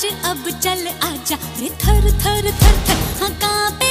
नाच अब चल आजा रे थर थर थर थर। हाँ कांपे